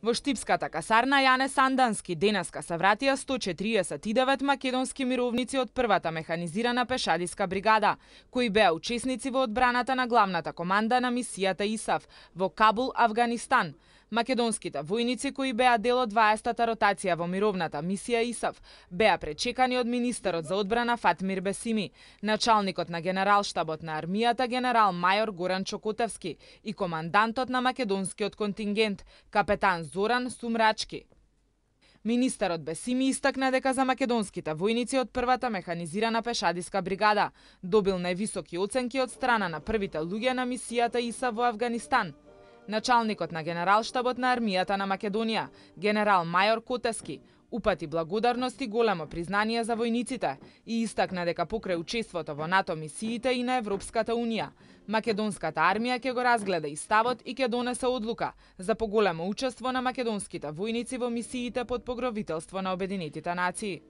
Во Штипската касарна Јане Сандански денеска се вратија 149 македонски мировници од првата механизирана пешадиска бригада, кои беа учесници во одбраната на главната команда на мисијата ИСАФ во Кабул, Афганистан. Македонските војници кои беа дел од 20-та ротација во мировната мисија ИСАФ беа пречекани од министерот за одбрана Фатмир Бесими, началникот на генералштабот на армијата генерал мајор Горан Чокотевски и командантот на македонскиот контингент капетан Зоран Сумрачки. Министерот Бесими истакна дека за македонските војници од првата механизирана пешадиска бригада добил највисоки оценки од страна на првите луѓе на мисијата ИСА во Афганистан. Началникот на генералштабот на армијата на Македонија, генерал мајор Котески, упати благодарност и големо признание за војниците и истакна дека покрај учеството во НАТО мисиите и на Европската Унија, Македонската армија ќе го разгледа и ставот и ќе донесе одлука за поголемо учество на македонските војници во мисиите под погровителство на Обединетите нации.